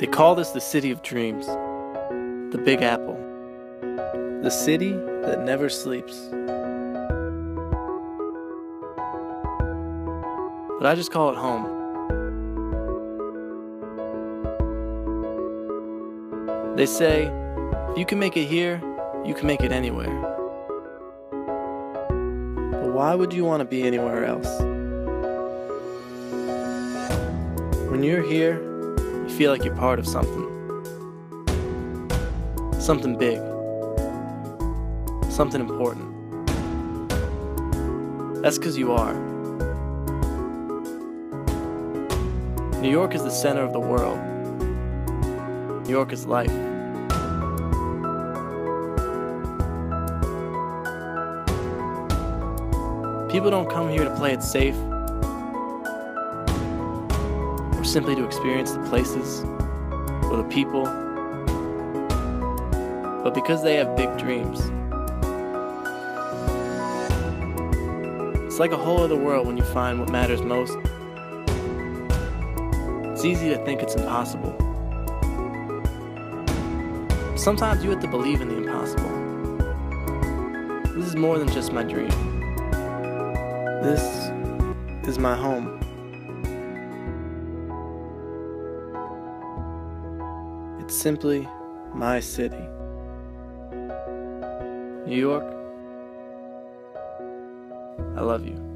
They call this the city of dreams, the Big Apple, the city that never sleeps. But I just call it home. They say, if you can make it here, you can make it anywhere. But why would you want to be anywhere else? When you're here, feel like you're part of something. Something big. Something important. That's because you are. New York is the center of the world. New York is life. People don't come here to play it safe or simply to experience the places or the people, but because they have big dreams. It's like a whole other world when you find what matters most. It's easy to think it's impossible. Sometimes you have to believe in the impossible. This is more than just my dream. This is my home. It's simply my city. New York, I love you.